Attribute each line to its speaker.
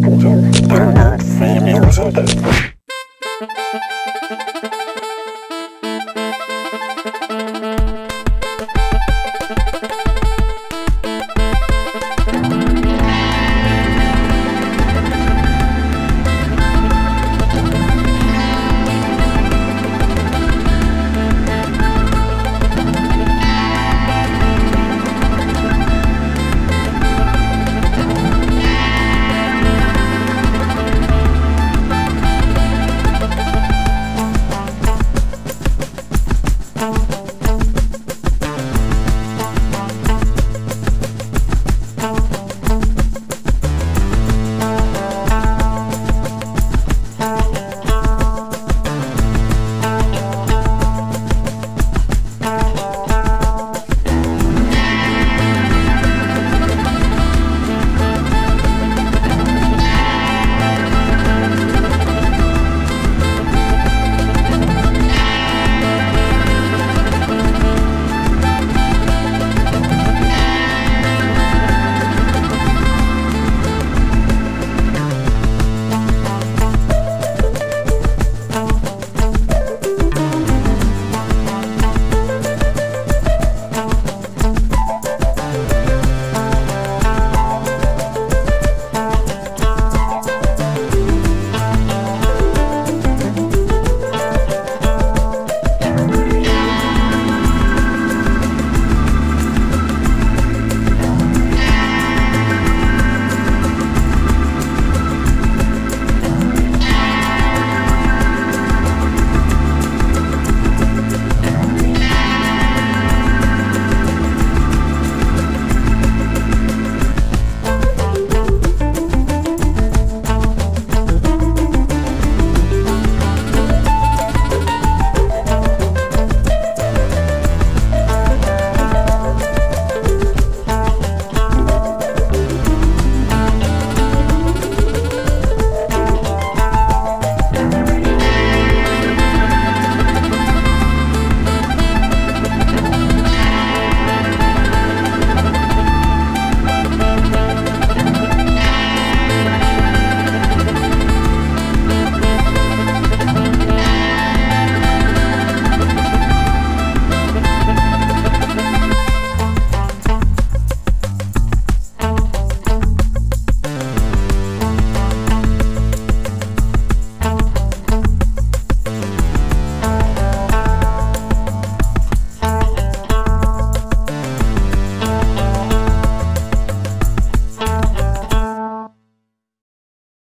Speaker 1: welcome to Download Free Music.